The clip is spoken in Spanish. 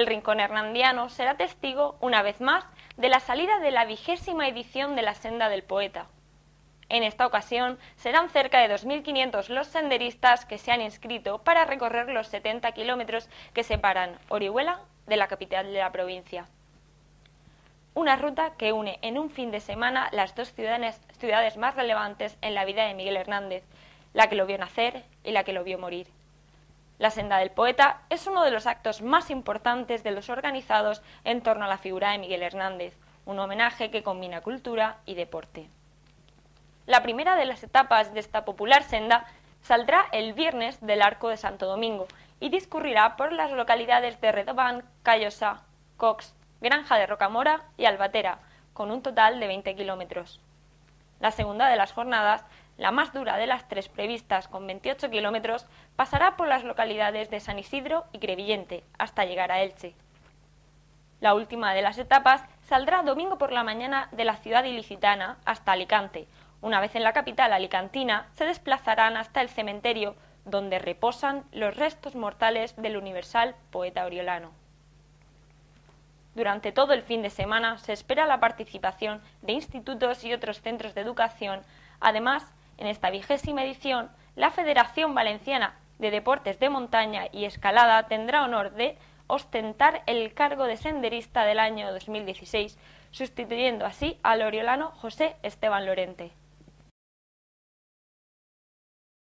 el Rincón Hernandiano será testigo, una vez más, de la salida de la vigésima edición de la Senda del Poeta. En esta ocasión serán cerca de 2.500 los senderistas que se han inscrito para recorrer los 70 kilómetros que separan Orihuela de la capital de la provincia. Una ruta que une en un fin de semana las dos ciudades, más relevantes en la vida de Miguel Hernández, la que lo vio nacer y la que lo vio morir. La Senda del Poeta es uno de los actos más importantes de los organizados en torno a la figura de Miguel Hernández, un homenaje que combina cultura y deporte. La primera de las etapas de esta popular senda saldrá el viernes del Arco de Santo Domingo y discurrirá por las localidades de Redobán, Callosa, Cox, Granja de Rocamora y Albatera, con un total de 20 kilómetros. La segunda de las jornadas la más dura de las tres previstas, con 28 kilómetros, pasará por las localidades de San Isidro y Crevillente, hasta llegar a Elche. La última de las etapas saldrá domingo por la mañana de la ciudad ilicitana hasta Alicante. Una vez en la capital alicantina, se desplazarán hasta el cementerio donde reposan los restos mortales del universal poeta oriolano. Durante todo el fin de semana se espera la participación de institutos y otros centros de educación, además en esta vigésima edición, la Federación Valenciana de Deportes de Montaña y Escalada tendrá honor de ostentar el cargo de senderista del año 2016, sustituyendo así al oriolano José Esteban Lorente.